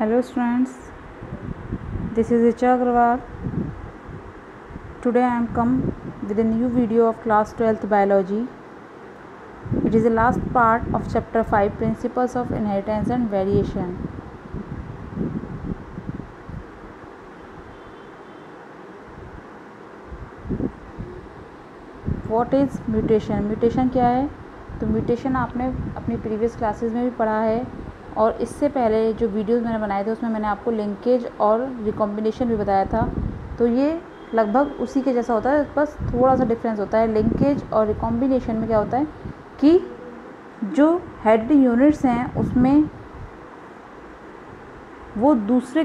Hello students this is Richa Agarwal today I am come with a new video of class twelfth biology it is the last part of chapter five principles of inheritance and variation what is mutation mutation क्या है? तो mutation आपने अपनी previous classes में भी पढ़ा है। और इससे पहले जो वीडियोस मैंने बनाए थे, उसमें मैंने आपको लिंकेज और रिकॉम्बिनेशन भी बताया था। तो ये लगभग उसी के जैसा होता है, बस थोड़ा सा डिफरेंस होता है। लिंकेज और रिकॉम्बिनेशन में क्या होता है कि जो हेड यूनिट्स हैं, उसमें वो दूसरे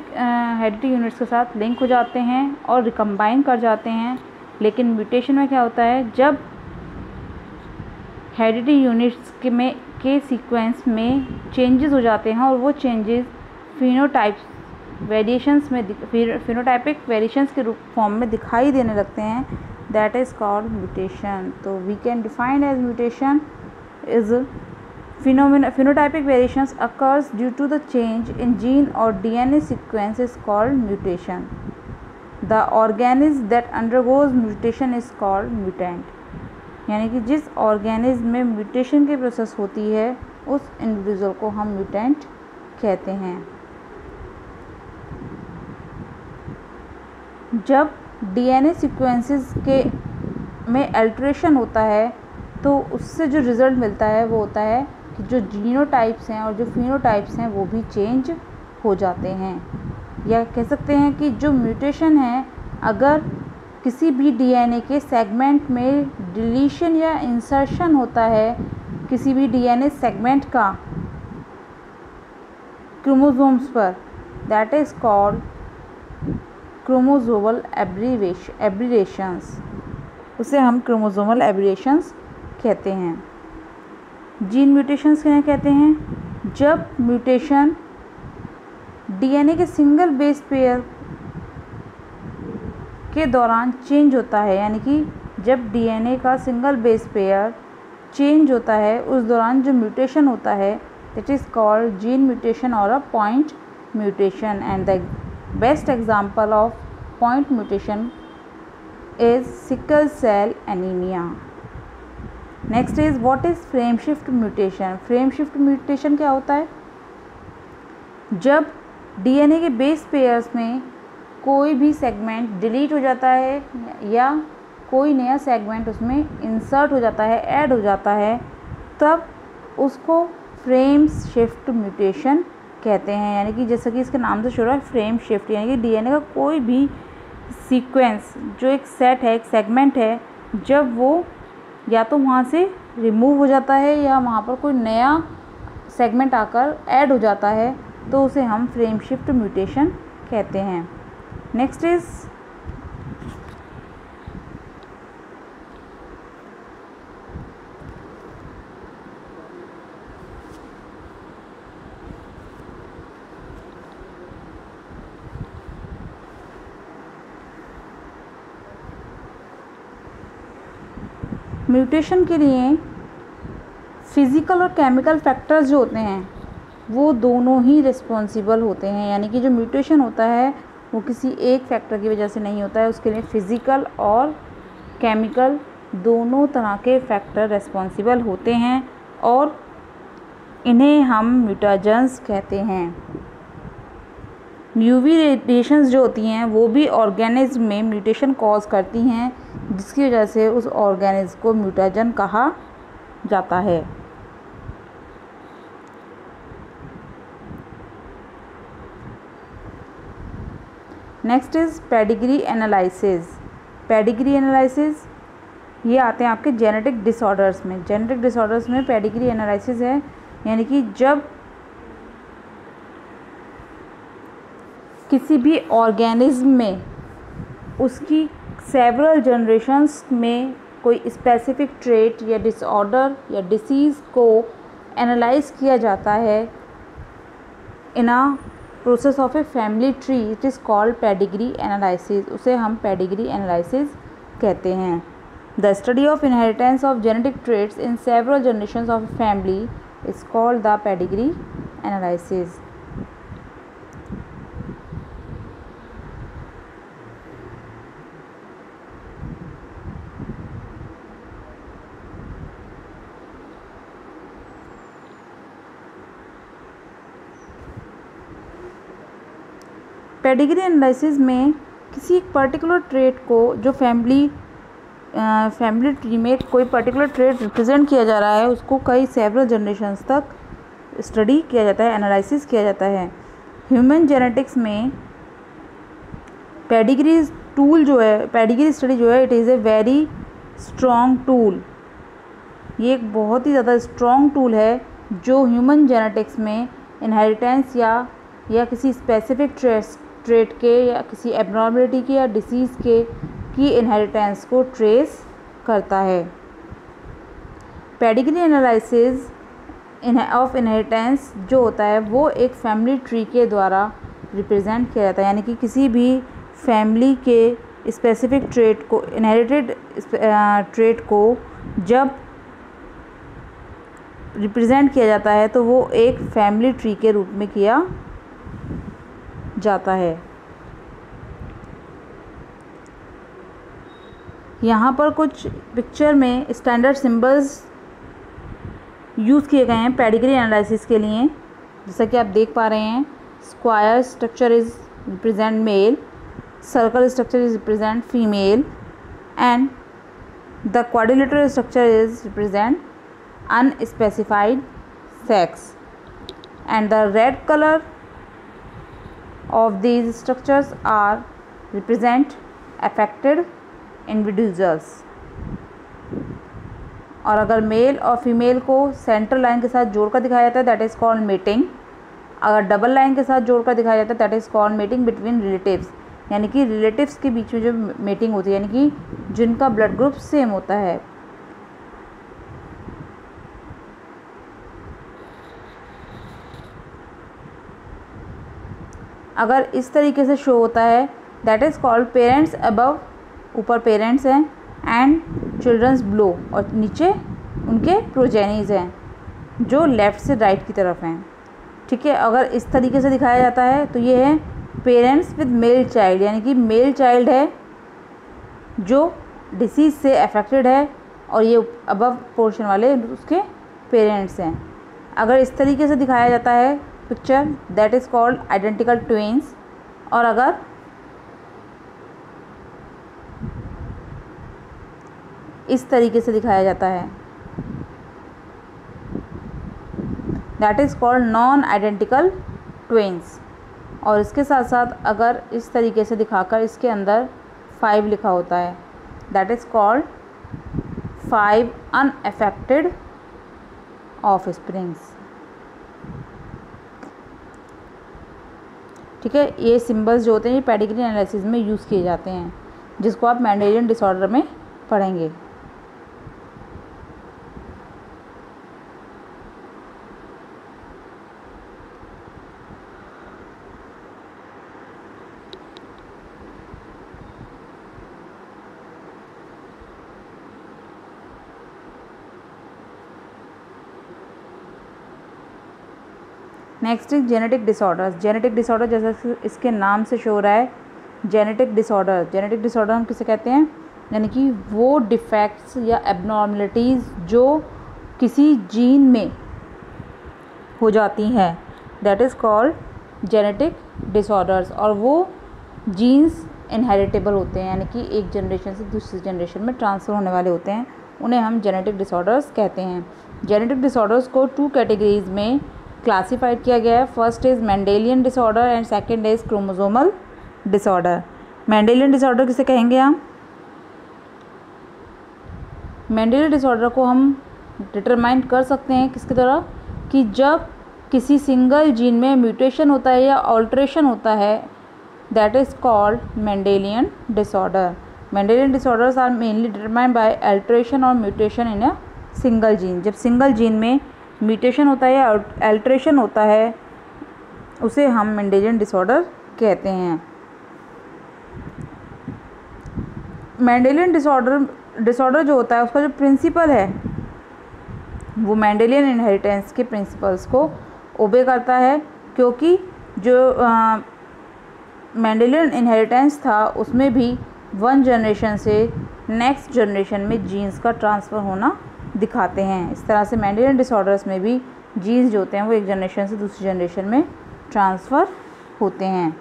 हेड यूनिट्स के साथ लिंक हो जाते हैं और रिकम्बाइन कर जाते हैं। लेकिन म्यूटेशन में क्या होता है, जब हेरिडी यूनिट्स के में के सीक्वेंस में चेंजेस हो जाते हैं और वो चेंजेस फिनोटाइप वेरिएशंस में फिनोटाइपिक वेरिएशंस के रूप फॉर्म में दिखाई देने लगते हैं। दैट इज़ कॉल्ड म्यूटेशन तो we can define as mutation is phenotypic variations occurs due to the change in gene और D N A sequence is called mutation the organism that undergoes mutation is called mutant यानी कि जिस organism में mutation की process होती है, उस individual को हम म्यूटेंट कहते हैं। जब डीएनए सीक्वेंसेस के में अल्ट्रेशन होता है तो उससे जो रिज़ल्ट मिलता है, वो होता है कि जो जीनोटाइप्स हैं और जो फिनोटाइप्स हैं, वो भी चेंज हो जाते हैं। या कह सकते हैं कि जो म्यूटेशन है, अगर किसी भी डीएनए के सेगमेंट में डिलीशन या इंसर्शन होता है, किसी भी डीएनए सेगमेंट का क्रोमोसोम्स पर। That is called chromosomal aberration aberrations उसे हम क्रोमोजोमल एब्रीरेशंस कहते हैं। जीन म्यूटेशंस क्या कहते हैं? जब म्यूटेशन डीएनए के सिंगल बेस पेयर के दौरान चेंज होता है, यानी कि जब डीएनए का सिंगल बेस पेयर चेंज होता है, उस दौरान जो म्यूटेशन होता है that is called gene mutation और a point mutation and the best example of point mutation is sickle cell anaemia next is what is frame shift mutation frame shift mutation क्या होता है? जब डीएनए के base pairs में कोई भी segment delete हो जाता है या कोई नया सेगमेंट उसमें इंसर्ट हो जाता है ऐड हो जाता है, तब उसको फ्रेम शिफ्ट म्यूटेशन कहते हैं। यानी कि जैसा कि इसके नाम से शुरू है फ्रेम शिफ्ट यानी कि डीएनए का कोई भी सीक्वेंस जो एक सेट है, एक सेगमेंट है, जब वो या तो वहाँ से रिमूव हो जाता है या वहाँ पर कोई नया सेगमेंट आकर ऐड हो जाता है तो उसे हम फ्रेम शिफ्ट म्यूटेशन कहते हैं। नेक्स्ट इज़ म्यूटेशन के लिए फ़िज़िकल और केमिकल फैक्टर्स जो होते हैं, वो दोनों ही रिस्पॉन्सिबल होते हैं। यानी कि जो म्यूटेशन होता है वो किसी एक फैक्टर की वजह से नहीं होता है, उसके लिए फ़िज़िकल और केमिकल दोनों तरह के फैक्टर रेस्पॉन्सिबल होते हैं और इन्हें हम म्यूटाजेंस कहते हैं। यूवी रेडिएशंस जो होती हैं, वो भी ऑर्गेनिज्म में म्यूटेशन कॉज करती हैं, जिसकी वजह से उस ऑर्गेनिज्म को म्यूटाजन कहा जाता है। Next is pedigree analysis pedigree analysis ये आते हैं आपके जेनेटिक डिसऑर्डर्स में। जेनेटिक डिसऑर्डर्स में पेडिग्री एनालिसिस है, यानी कि जब किसी भी ऑर्गेनिज्म में उसकी सेवरल जनरेशन्स में कोई स्पेसिफिक ट्रेट या डिसऑर्डर या डिसीज़ को एनालाइज किया जाता है in process of a family tree it is called pedigree analysis उसे हम पेडिग्री एनालिसिस कहते हैं। The study of inheritance of genetic traits in several generation of family is called the pedigree analysis pedigree analysis में किसी एक particular trait को जो family family tree में कोई पर्टिकुलर ट्रेट रिप्रेजेंट किया जा रहा है, उसको कई सेवरल जनरेशन्स तक स्टडी किया जाता है एनालिसिस किया जाता है। ह्यूमन जेनेटिक्स में पेडिग्री टूल जो है पेडिग्री स्टडी जो है it is a very strong tool ये एक बहुत ही ज़्यादा स्ट्रॉन्ग टूल है, जो ह्यूमन जेनेटिक्स में इनहेरिटेंस या या किसी स्पेसिफिक ट्रेस ट्रेट के या किसी एबनॉर्मलिटी के या डिसीज़ के की इनहेरिटेंस को ट्रेस करता है। पेडिग्री एनालिसिस ऑफ़ इनहेरिटेंस जो होता है, वो एक फैमिली ट्री के द्वारा रिप्रेजेंट किया जाता है। यानी कि किसी भी फैमिली के स्पेसिफिक ट्रेट को इनहेरिटेड ट्रेट को जब रिप्रेजेंट किया जाता है तो वो एक फैमिली ट्री के रूप में किया जाता है। यहाँ पर कुछ पिक्चर में स्टैंडर्ड सिंबल्स यूज़ किए गए हैं पेडिग्री एनालिसिस के लिए। जैसा कि आप देख पा रहे हैं square structure is represent male circle structure is represent female and the quadrilateral structure is represent unspecified sex and the red colour of these structures are represent affected individuals. और अगर मेल और फीमेल को central line के साथ जोड़कर दिखाया जाता है दैट इज़ कॉल्ड मीटिंग अगर डबल लाइन के साथ जोड़कर दिखाया जाता है that is called meeting between relatives यानी कि रिलेटिव्स के बीच में जो मीटिंग होती है, यानी कि जिनका ब्लड ग्रुप सेम होता है। अगर इस तरीके से शो होता है that is called parents above ऊपर पेरेंट्स हैं एंड चिल्ड्रंस ब्लो और नीचे उनके प्रोजेनीज हैं, जो लेफ़्ट से राइट की तरफ़ हैं। ठीक है, अगर इस तरीके से दिखाया जाता है तो ये है पेरेंट्स विद मेल चाइल्ड यानी कि मेल चाइल्ड है, जो डिसीज़ से अफेक्टेड है, और ये अबव पोर्शन वाले उसके पेरेंट्स हैं। अगर इस तरीके से दिखाया जाता है picture that is called identical twins और अगर इस तरीके से दिखाया जाता है। That is called non identical twins और इसके साथ साथ अगर इस तरीके से दिखाकर इसके अंदर फाइव लिखा होता है। That is called five unaffected offsprings ठीक है? ये सिंबल्स जो होते हैं, ये पेडिग्री एनालिसिस में यूज़ किए जाते हैं, जिसको आप मैंडेरियन डिसऑर्डर में पढ़ेंगे। Next is genetic disorders genetic disorder जैसा इसके नाम से शो रहा है जेनेटिक डिसऑर्डर जेनेटिक डिसऑर्डर हम किसे कहते हैं? यानी कि वो डिफेक्ट्स या एबनॉर्मलिटीज़ जो किसी जीन में हो जाती हैं. That is called genetic disorders और वो जीन्स इनहेरिटेबल होते हैं. यानी कि एक जनरेशन से दूसरी जनरेशन में ट्रांसफ़र होने वाले होते हैं. उन्हें हम जेनेटिक डिसऑर्डर्स कहते हैं. जेनेटिक डिसऑर्डर्स को टू कैटेगरीज में क्लासीफाइड किया गया है। First is Mendelian disorder and second is chromosomal disorder Mendelian disorder किसे कहेंगे हम? मैंडेलियन डिसऑर्डर को हम डिटरमाइन कर सकते हैं किसके द्वारा कि जब किसी सिंगल जीन में म्यूटेशन होता है या ऑल्ट्रेशन होता है that is called Mendelian disorder Mendelian disorders are mainly determined by alteration और mutation in a single gene जब सिंगल जीन में म्यूटेशन होता है या अल्ट्रेशन होता है, उसे हम मेंडेलियन डिसऑर्डर कहते हैं। मैंडेलियन डिसऑर्डर डिसऑर्डर जो होता है, उसका जो प्रिंसिपल है, वो मैंडेलियन इनहेरिटेंस के प्रिंसिपल्स को ओबे करता है, क्योंकि जो मैंडेलियन इनहेरिटेंस था, उसमें भी वन जनरेशन से नेक्स्ट जनरेशन में जीन्स का ट्रांसफ़र होना दिखाते हैं। इस तरह से मैंडेरियन डिसऑर्डर्स में भी जीन्स जो होते हैं, वो एक जनरेशन से दूसरी जनरेशन में ट्रांसफ़र होते हैं।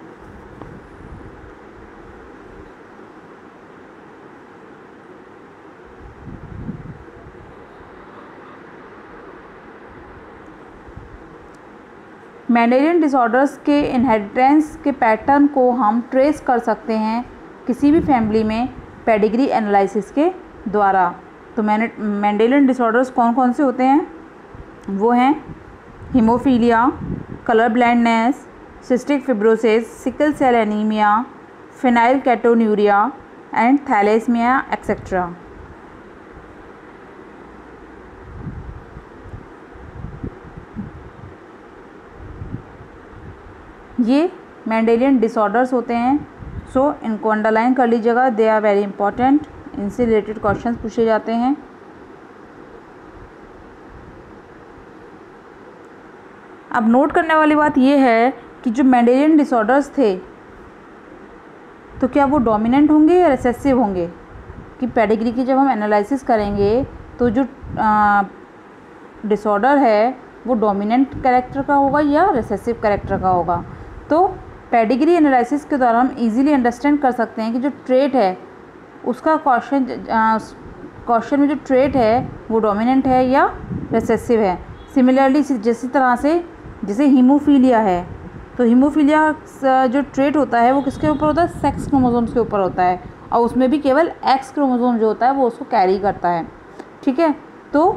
मैंडेरियन डिसऑर्डर्स के इनहेरिटेंस के पैटर्न को हम ट्रेस कर सकते हैं किसी भी फैमिली में पेडिग्री एनालिसिस के द्वारा। तो मैंने मैंडेलियन डिसऑर्डर्स कौन कौन से होते हैं? वो हैं haemophilia colour blindness cystic fibrosis sickle cell anaemia phenylketonuria and thalassaemia etcetera ये मैंडेलियन डिसऑर्डर्स होते हैं सो so, इनको अंडरलाइन कर लीजिएगा दे आर वेरी इंपॉर्टेंट इनसे रिलेटेड क्वेश्चन पूछे जाते हैं। अब नोट करने वाली बात यह है कि जो मैंडेलियन डिसऑर्डर्स थे तो क्या वो डोमिनेंट होंगे या रिसेसिव होंगे? कि पेडिग्री की जब हम एनालिसिस करेंगे तो जो डिसऑर्डर है, वो डोमिनेंट कैरेक्टर का होगा या रिसेसिव कैरेक्टर का होगा? तो पेडिग्री एनालिसिस के द्वारा हम इजीली अंडरस्टैंड कर सकते हैं कि जो ट्रेट है उसका क्वेश्चन क्वेश्चन में जो ट्रेट है, वो डोमिनेंट है या रिसेसिव है। सिमिलरली जिस तरह से, जैसे हीमोफीलिया है तो हीमोफीलिया जो ट्रेट होता है, वो किसके ऊपर होता है? सेक्स क्रोमोसोम्स के ऊपर होता है। और उसमें भी केवल एक्स क्रोमोसोम जो होता है, वो उसको कैरी करता है। ठीक है? तो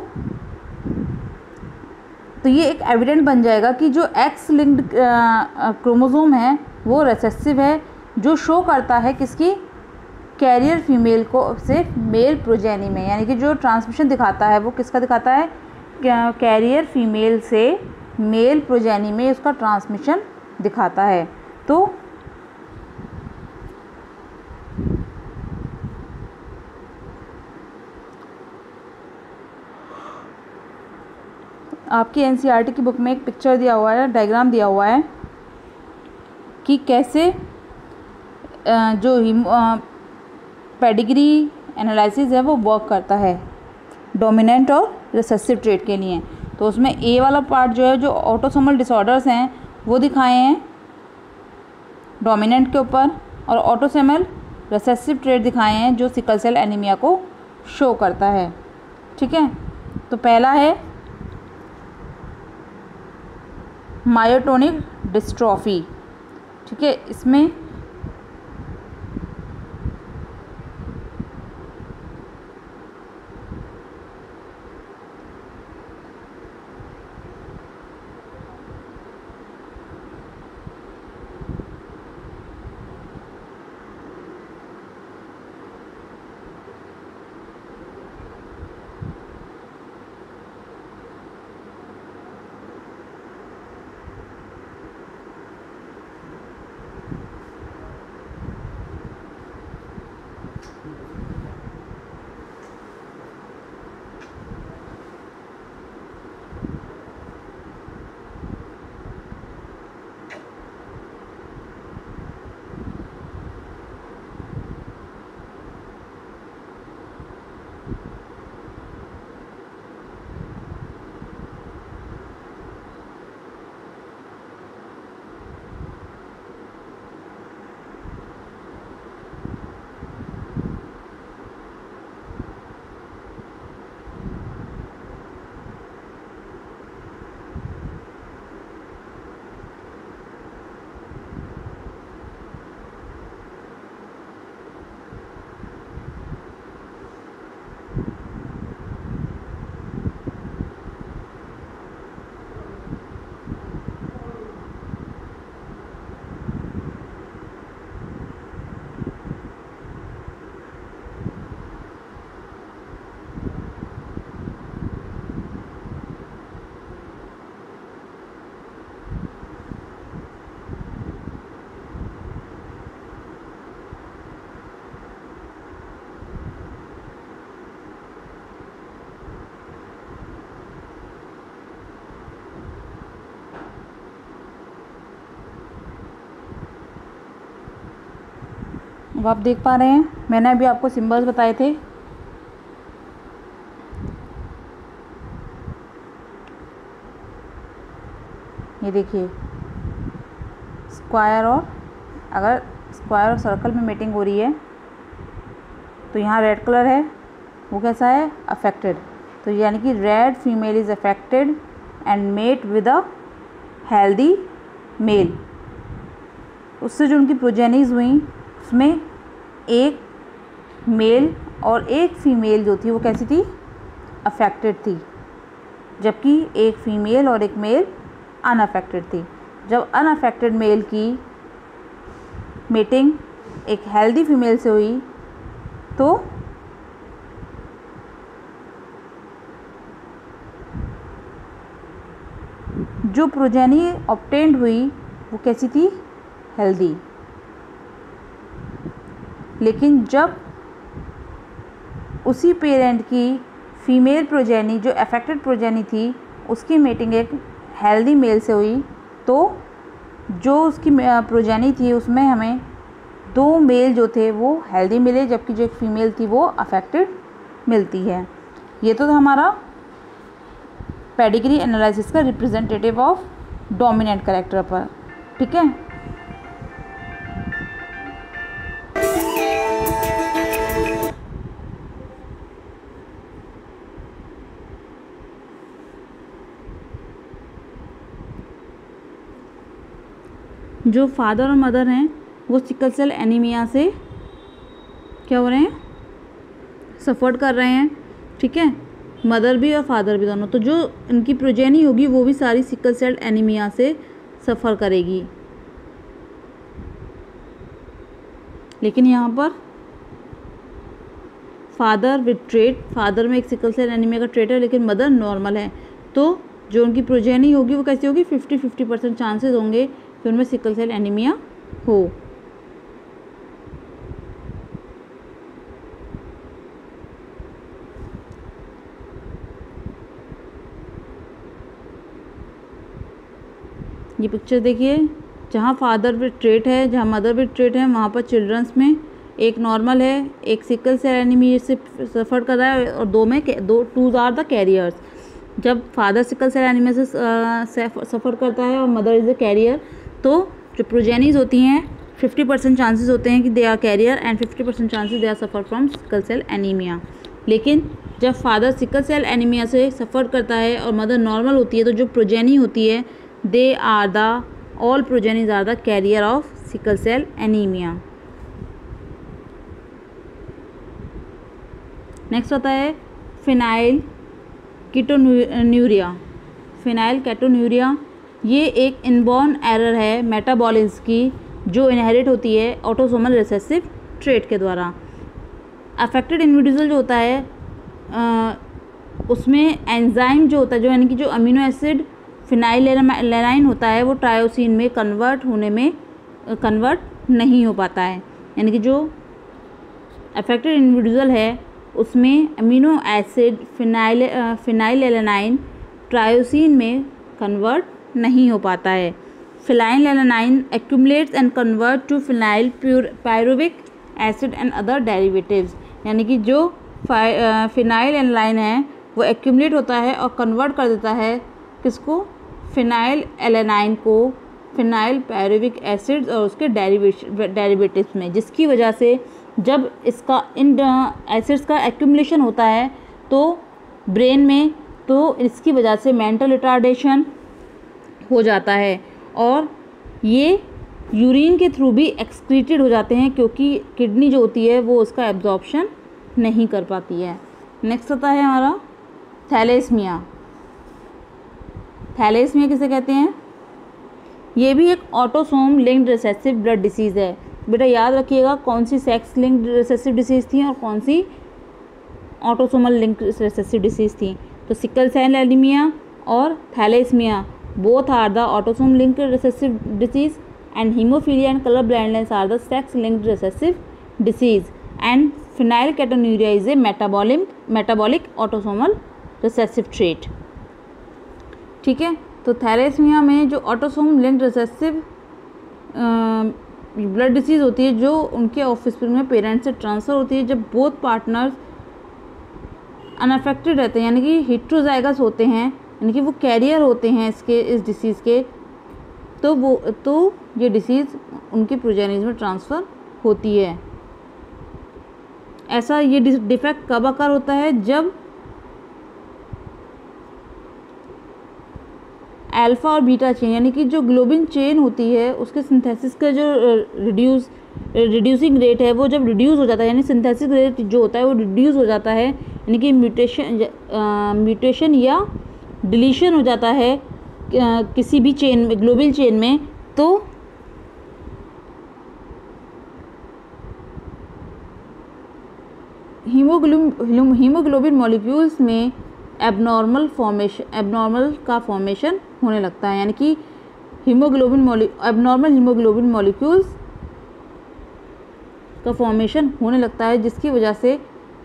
तो ये एक एविडेंट बन जाएगा कि जो एक्स लिंक्ड क्रोमोसोम है, वो रेसेसिव है, जो शो करता है किसकी? कैरियर फीमेल को से मेल प्रोजेनी में, यानी कि जो ट्रांसमिशन दिखाता है, वो किसका दिखाता है? कैरियर फीमेल से मेल प्रोजेनी में उसका ट्रांसमिशन दिखाता है। तो आपकी एन e की बुक में एक पिक्चर दिया हुआ है डायग्राम दिया हुआ है कि कैसे जो पेडिग्री एनालिसिस है, वो वर्क करता है। डोमिनेंट और रिसेसिव ट्रेट के लिए। तो उसमें ए वाला पार्ट जो है, जो ऑटोसोमल डिसऑर्डर्स हैं, वो दिखाए हैं डोमिनेंट के ऊपर और ऑटोसोमल रिसेसिव ट्रेट दिखाए हैं, जो सिकल सेल एनीमिया को शो करता है। ठीक है? तो पहला है मायोटोनिक डिस्ट्रॉफी ठीक है? इसमें अब आप देख पा रहे हैं, मैंने अभी आपको सिंबल्स बताए थे। ये देखिए स्क्वायर और, अगर स्क्वायर और सर्कल में मीटिंग हो रही है तो यहाँ रेड कलर है, वो कैसा है? अफेक्टेड तो यानी कि red female is affected and mate with a healthy male उससे जो उनकी प्रोजेनिज हुई, उसमें एक मेल और एक फीमेल जो थी, वो कैसी थी? अफेक्टेड थी। जबकि एक फीमेल और एक मेल अनअफेक्टेड थी। जब अनअफेक्टेड मेल की मीटिंग एक हेल्दी फीमेल से हुई तो जो प्रोजेनी ऑप्टेंड हुई, वो कैसी थी? हेल्दी लेकिन जब उसी पेरेंट की फीमेल प्रोजेनी जो अफेक्टेड प्रोजेनी थी, उसकी मीटिंग एक हेल्दी मेल से हुई तो जो उसकी प्रोजेनी थी, उसमें हमें दो मेल जो थे, वो हेल्दी मिले, जबकि जो एक फीमेल थी, वो अफेक्टेड मिलती है। ये तो हमारा पेडिग्री एनालिसिस का रिप्रेजेंटेटिव ऑफ़ डोमिनेंट करेक्टर पर। ठीक है? जो फादर और मदर हैं, वो सिकल सेल एनीमिया से क्या हो रहे हैं? सफ़र कर रहे हैं, ठीक है? मदर भी और फादर भी दोनों। तो जो इनकी प्रोजेनी होगी, वो भी सारी सिकल सेल एनीमिया से सफ़र करेगी। लेकिन यहाँ पर फादर विथ ट्रेट फादर में एक सिकल सेल एनीमिया का ट्रेट है, लेकिन मदर नॉर्मल है। तो जो उनकी प्रोजेनी होगी, वो कैसी होगी? फिफ्टी फिफ्टी परसेंट चांसेस होंगे कि उनमें सिकल सेल एनीमिया हो। ये पिक्चर देखिए, जहाँ फादर विथ ट्रेट है, जहाँ मदर विथ ट्रेट है, वहाँ पर चिल्ड्रंस में एक नॉर्मल है, एक सिकल सेल एनीमिया से सफ़र कर रहा है और दो में दो टूज आर द कैरियर्स जब फादर सिकल सेल एनीमिया से सफ़र करता है और मदर इज़ अ कैरियर तो जो प्रोजेनीज होती हैं फिफ्टी परसेंट चांसेस होते हैं कि they are carrier and fifty percent chances they are suffer from sickle cell anaemia लेकिन जब फादर सिकल सेल एनीमिया से सफ़र करता है और मदर नॉर्मल होती है तो जो प्रोजेनी होती है they are the all progenies are the carrier of sickle cell anaemia next आता है फिनाइल कीटोन्यूरिया फिनाइल कैटोन्यूरिया ये एक इनबॉर्न एरर है मेटाबॉलिज्म की जो इनहेरिट होती है ऑटोसोमल रिसेसिव ट्रेट के द्वारा। अफेक्टेड इंडिविजुअल जो होता है आ, उसमें एंजाइम जो होता है जो यानी कि जो अमीनो एसिड फिनाइल होता है वो ट्रायोसिन में कन्वर्ट होने में कन्वर्ट नहीं हो पाता है। यानी कि जो अफेक्टेड इंडिविजुअल है उसमें amino acid phenyl phenylalanine tyrosine में कन्वर्ट नहीं हो पाता है। Phenylalanine accumulates and convert to phenyl pure pyruvic acid and other derivatives यानी कि जो फिनाइल एलेनाइन है, वो एक्यूमलेट होता है और कन्वर्ट कर देता है किसको? फिनाइल एलेनाइन को फिनाइल पैरोविक एसिड्स और उसके डेरिवेटिव्स में, जिसकी वजह से जब इसका इन एसिड्स का एक्यूमलेशन होता है तो ब्रेन में तो इसकी वजह से मेंटल रिटार्डेशन हो जाता है और ये यूरिन के थ्रू भी एक्सक्रीटेड हो जाते हैं क्योंकि किडनी जो होती है वो उसका एब्जॉर्प्शन नहीं कर पाती है। नेक्स्ट आता है हमारा थैलेसमिया थैलेसमिया किसे कहते हैं? ये भी एक autosome linked recessive blood disease है। बेटा याद रखिएगा कौन सी सेक्स लिंक्ड रिसेसिव डिसीज़ थी और कौन सी ऑटोसोमल लिंक्ड रिसेसिव डिसीज़ थी। तो सिकल सेल एनीमिया और thalassaemia are the autosome linked recessive disease and haemophilia and colour blindness are the sex linked recessive disease and phenylketonuria is a metabolic metabolic autosomal recessive trait ठीक है? तो thalassaemia में जो autosome link recessive blood disease होती है, जो उनके office में पेरेंट्स से ट्रांसफ़र होती है, जब बोथ पार्टनर्स अनअफेक्टेड रहते हैं, यानी कि हिट्रोजाइगस होते हैं यानी कि वो कैरियर होते हैं इसके, इस डिसीज़ के तो वो तो ये डिसीज़ उनकी प्रोजेनिज में ट्रांसफ़र होती है। ऐसा ये डिफेक्ट कब अकर होता है? जब अल्फ़ा और बीटा चेन यानी कि जो ग्लोबिन चेन होती है, उसके सिंथेसिस का जो रिड्यूस रिड्यूसिंग रेट है, वो जब रिड्यूस हो जाता है, यानी सिंथेसिस रेट जो होता है, वो रिड्यूस हो जाता है, यानी कि म्यूटेशन म्यूटेशन या डिलीशन हो जाता है किसी भी चेन में, ग्लोबल चेन में तो हीमोग्लोबिन हीमोग्लोबिन मॉलिक्यूल्स में एबनॉर्मल फॉर्मेशन एबनॉर्मल का फॉर्मेशन होने लगता है, यानी कि हीमोग्लोबिन मॉलि, एबनॉर्मल हीमोग्लोबिन मॉलिक्यूल्स का फॉर्मेशन होने लगता है, जिसकी वजह से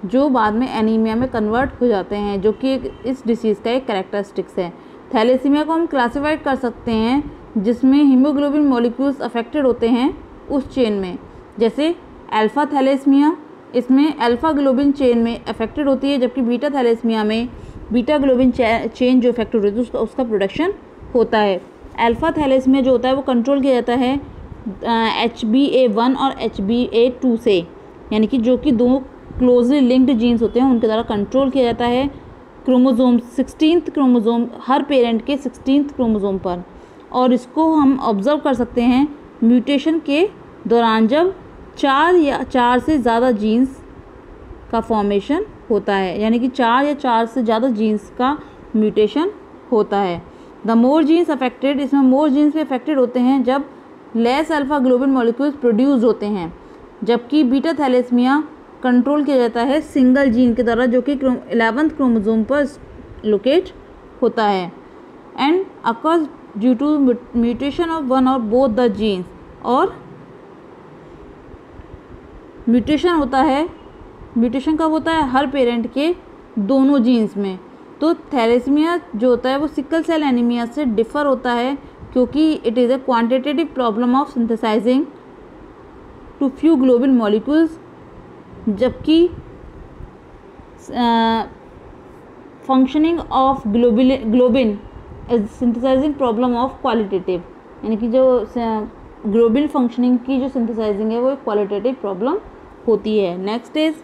जो बाद में एनीमिया में कन्वर्ट हो जाते हैं, जो कि इस डिसीज़ का एक करेक्टरिस्टिक्स है। थैलेसीमिया को हम क्लासीफाइड कर सकते हैं, जिसमें हीमोग्लोबिन मॉलिक्यूल्स अफेक्टेड होते हैं उस चेन में। जैसे अल्फ़ा थैलेसमिया इसमें अल्फ़ा ग्लोबिन चेन में अफेक्टेड होती है, जबकि बीटा थैलेसमिया में बीटा ग्लोबिन चेन जो अफेक्टेड होती है, उसका उसका प्रोडक्शन होता है। अल्फ़ा थैलेसमिया जो होता है, वो कंट्रोल किया जाता है एच बी ए वन और एच बी ए टू से। यानी कि जो कि दो क्लोजली लिंक्ड जीन्स होते हैं, उनके द्वारा कंट्रोल किया जाता है क्रोमोज़ोम सिक्सटीन क्रोमोज़ोम हर पेरेंट के सिक्सटीन क्रोमोज़ोम पर। और इसको हम ऑब्ज़र्व कर सकते हैं म्यूटेशन के दौरान जब चार या चार से ज़्यादा जीन्स का फॉर्मेशन होता है, यानी कि चार या चार से ज़्यादा जीन्स का म्यूटेशन होता है। द मोर जीन्स अफेक्टेड इसमें मोर जीन्स भी अफेक्टेड होते हैं जब less alpha globin molecules produce होते हैं, जबकि बीटा थैलेसमिया कंट्रोल किया जाता है सिंगल जीन के द्वारा, जो कि एलेवंथ क्रोमोजोम पर लोकेट होता है। And occurs due to mutation of one और बोथ द जीन्स और म्यूटेशन होता है म्यूटेशन कब होता है? हर पेरेंट के दोनों जीन्स में। तो थैलेसमिया जो होता है, वो सिकल सेल एनीमिया से डिफ़र होता है, क्योंकि it is a quantitative problem of synthesising too few global molecules जबकि functioning of globin globin is synthesising problem of qualitative यानी कि जो ग्लोबिन फंक्शनिंग की जो सिंथेसाइजिंग है, वो एक क्वालिटेटिव प्रॉब्लम होती है। Next is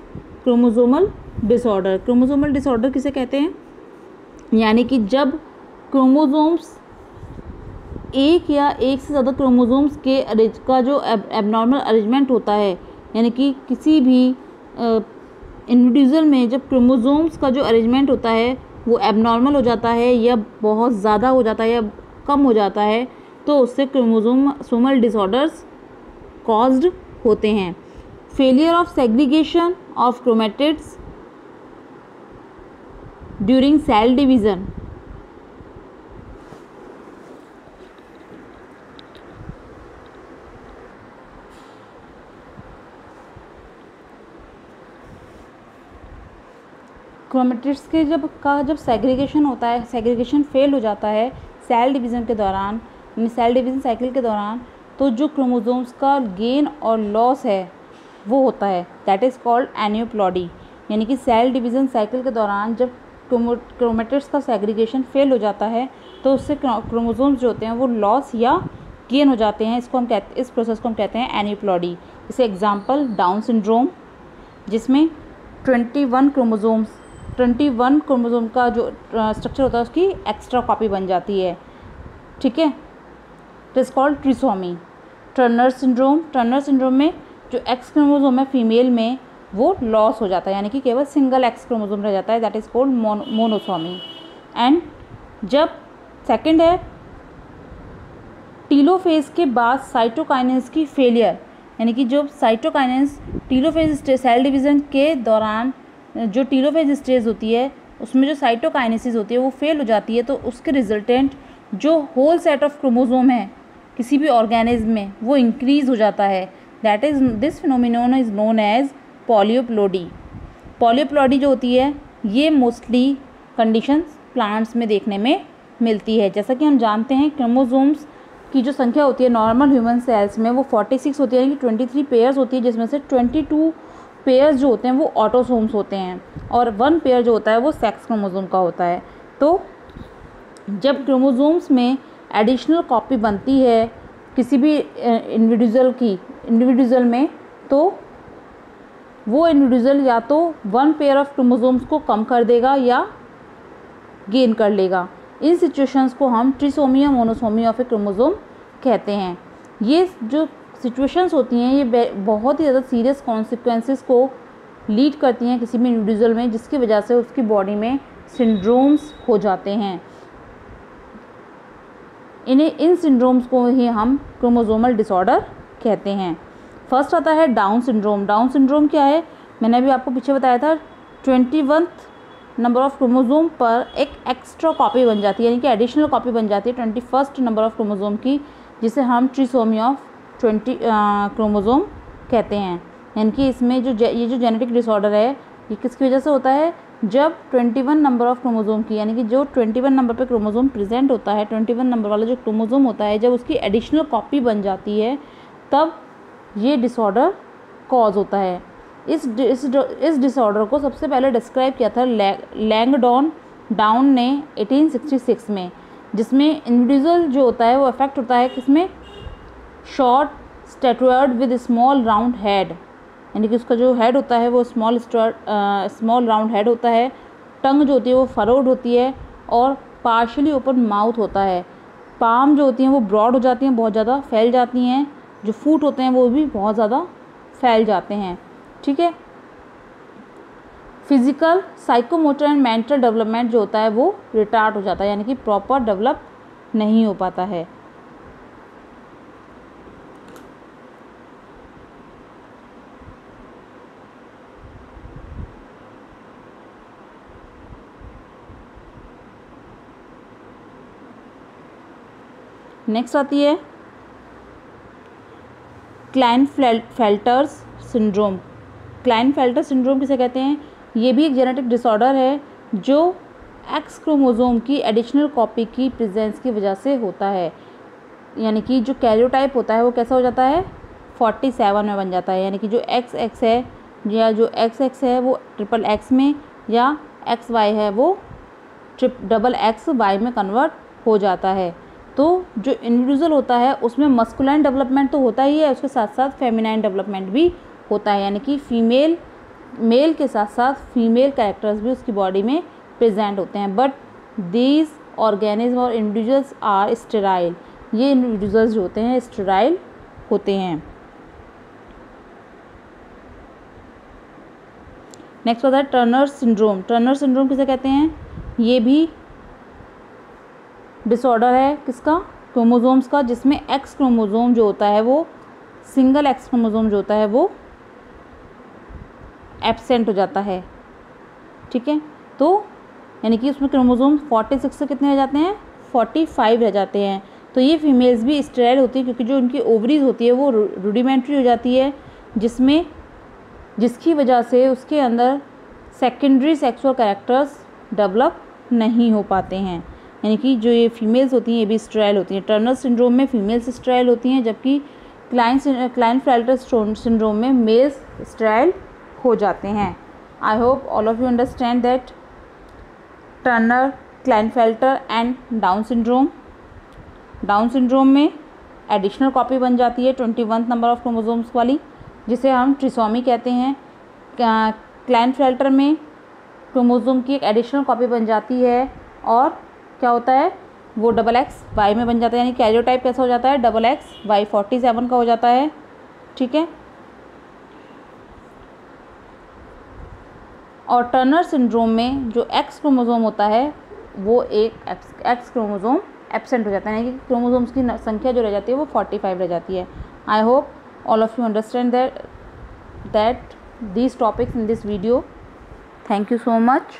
chromosomal disorder chromosomal disorder किसे कहते हैं? यानी कि जब क्रोमोजोम्स एक या एक से ज़्यादा क्रोमोजोम्स के अरेज का जो एबनॉर्मल अरेंजमेंट होता है, यानी कि किसी भी इंडिविजुअल में जब क्रोमोजोम्स का जो अरेंजमेंट होता है, वो एबनॉर्मल हो जाता है या बहुत ज़्यादा हो जाता है या कम हो जाता है तो उससे क्रोमोजोम सोमल डिसऑर्डर्स कॉज्ड होते हैं। Failure of segregation of chromatids during cell division chromatids के जब का जब सेग्रीगेशन होता है सेग्रीगेशन फेल हो जाता है सेल डिवीज़न के दौरान सेल डिवीज़न साइकिल के दौरान तो जो क्रोमोजोम्स का गेन और लॉस है, वो होता है। दैट इज़ कॉल्ड एनियोप्लॉडी यानी कि सेल डिवीज़न साइकिल के दौरान जब क्रोमेटिड्स का सेग्रीगेशन फेल हो जाता है तो उससे क्रोमोजोम्स जो होते हैं वो लॉस या गेन हो जाते हैं। इसको हम कहते, इस प्रोसेस को हम कहते हैं एनियोप्लॉडी इसे एग्ज़ाम्पल डाउन सिंड्रोम जिसमें 21 क्रोमोजोम्स ट्वेंटी वन क्रोमोजोम का जो स्ट्रक्चर होता है, उसकी एक्स्ट्रा कॉपी बन जाती है। ठीक है? It is called trisomy Turner syndrome Turner syndrome में जो एक्स क्रोमोजोम है फीमेल में, वो लॉस हो जाता है। यानी कि केवल सिंगल एक्स क्रोमोजोम रह जाता है। That is called monosomy and जब सेकंड है टीलोफेज के बाद साइटोकाइनेंस की फेलियर यानी कि जो साइटोकाइनेंस टीलोफेज सेल डिवीज़न के दौरान जो टीलोफेज स्टेज होती है, उसमें जो साइटोकाइनेसिस होती है, वो फेल हो जाती है तो उसके रिजल्टेंट जो होल सेट ऑफ़ क्रोमोजोम है, किसी भी ऑर्गेनिज्म में, वो इंक्रीज़ हो जाता है। That is this phenomenon is known as polyploidy polyploidy जो होती है, ये मोस्टली कंडीशंस प्लांट्स में देखने में मिलती है। जैसा कि हम जानते हैं क्रोमोजोम्स की जो संख्या होती है नॉर्मल ह्यूमन सेल्स में, वो 46 होती है, यानी कि 23 पेयर्स होती है, जिसमें से 22 पेयर्स जो होते हैं वो ऑटोसोम्स होते हैं और वन पेयर जो होता है वो सेक्स क्रोमोजोम का होता है। तो जब क्रोमोजोम्स में एडिशनल कॉपी बनती है किसी भी इंडिविजुअल की इंडिविजुअल में तो वो इंडिविजुअल या तो वन पेयर ऑफ़ क्रोमोजोम्स को कम कर देगा या गेन कर लेगा। इन सिचुएशंस को हम ट्रिसोमी या मोनोसोमी ऑफ़ ए क्रोमोजोम कहते हैं। ये जो सिचुएशंस होती हैं, ये बहुत ही ज़्यादा सीरियस कॉन्सिक्वेंसेस को लीड करती हैं किसी भी इंडिविजुअल में, जिसकी वजह से उसकी बॉडी में सिंड्रोम्स हो जाते हैं। इन्हें, इन सिंड्रोम्स को ही हम क्रोमोजोमल डिसऑर्डर कहते हैं। फ़र्स्ट आता है डाउन सिंड्रोम डाउन सिंड्रोम क्या है? मैंने अभी आपको पीछे बताया था twenty oneth number of chromosome पर एक एक्स्ट्रा कॉपी बन जाती है, यानी कि एडिशनल कॉपी बन जाती है twenty first number of chromosome की, जिसे हम ट्रीसोमी ऑफ़ ट्वेंटी क्रोमोजोम कहते हैं। यानी कि इसमें जो ये जो जेनेटिक डिसऑर्डर है, ये किसकी वजह से होता है? जब 21 नंबर ऑफ़ क्रोमोजोम की, यानी कि जो 21 नंबर पे क्रोमोजोम प्रेजेंट होता है 21 नंबर वाला जो क्रोमोजोम होता है, जब उसकी एडिशनल कॉपी बन जाती है, तब ये डिसऑर्डर कॉज होता है। इस इस इस डिसऑर्डर को सबसे पहले डिस्क्राइब किया था लैंगडॉन डाउन ने 1866 में, जिसमें इंडिविजुअल जो होता है, वो अफेक्ट होता है किसमें? Short statured with small round head यानी कि उसका जो हेड होता है, वो स्मॉल स्मॉल राउंड हेड होता है। टंग जो होती है, वो फरोड होती है और पार्शली ओपन माउथ होता है। पाम जो होती हैं, वो ब्रॉड हो जाती हैं, बहुत ज़्यादा फैल जाती हैं। जो फूट होते हैं, वो भी बहुत ज़्यादा फैल जाते हैं। ठीक है? Physical psychomotor and mental development जो होता है, वो रिटार्ड हो जाता है। यानी कि प्रॉपर डेवलप नहीं हो पाता है। नेक्स्ट आती है Klinefelter's syndrome Klinefelter syndrome किसे कहते हैं? ये भी एक जेनेटिक डिसऑर्डर है, जो एक्स क्रोमोजोम की एडिशनल कॉपी की प्रेजेंस की वजह से होता है। यानी कि जो कैरियोटाइप होता है, वो कैसा हो जाता है? फोर्टी सेवन में बन जाता है। यानी कि जो एक्स एक्स है, या जो एक्स एक्स है, वो ट्रिपल एक्स में, या एक्स वाई है, वो ट्रिप डबल एक्स वाई में कन्वर्ट हो जाता है। तो जो इंडिविजुअल होता है, उसमें मस्कुलाइन डेवलपमेंट तो होता ही है, उसके साथ साथ फेमिनाइन डेवलपमेंट भी होता है। यानी कि फीमेल मेल के साथ साथ फीमेल कैरेक्टर्स भी उसकी बॉडी में प्रेजेंट होते हैं। बट दीज ऑर्गेनिज्म और इंडिविजुअल्स आर स्टेराइल ये इंडिविजुअल्स जो होते हैं स्टेराइल होते हैं। नेक्स्ट होता है टर्नर सिंड्रोम टर्नर सिंड्रोम किसे कहते हैं? ये भी डिसऑर्डर है किसका? क्रोमोजोम्स का, जिसमें एक्स क्रोमोजोम जो होता है वो सिंगल एक्स क्रोमोजोम जो होता है वो एबसेंट हो जाता है। ठीक है? तो यानी कि उसमें क्रोमोजोम फोर्टी सिक्स से कितने रह जाते हैं? फोर्टी फाइव रह जाते हैं। तो ये फीमेल्स भी स्टेराइल होती है क्योंकि जो उनकी ओवरीज होती है वो रूडिमेंट्री हो जाती है, जिसमें, जिसकी वजह से उसके अंदर सेकेंडरी सेक्सुअल कैरेक्टर्स डेवलप नहीं हो पाते हैं। यानी कि जो ये फीमेल्स होती हैं, ये भी स्ट्राइल होती हैं। टर्नर सिंड्रोम में फीमेल्स स्ट्राइल होती हैं, जबकि क्लाइन क्लाइन फ्राइल्टर सिंड्रोम में मेल्स स्ट्राइल हो जाते हैं। I hope all of you understand that Turner Klinefelter and Down syndrome Down syndrome में एडिशनल कॉपी बन जाती है twenty one number of chromosomes वाली, जिसे हम ट्रिसोमी कहते हैं। क्लाइन फेल्टर में क्रोमोजोम की एक एडिशनल कॉपी बन जाती है और क्या होता है? वो डबल एक्स वाई में बन जाता है, यानी कैरियो टाइप कैसा हो जाता है? Double X Y forty seven का हो जाता है, ठीक है? और टर्नर सिंड्रोम में जो एक्स क्रोमोजोम होता है, वो एक एक्स एक्स क्रोमोजोम एबसेंट हो जाता है, यानी कि क्रोमोजोम्स की संख्या जो रह जाती है, वो फोर्टी फाइव रह जाती है। I hope all of you understand that that topics in this video thank you so much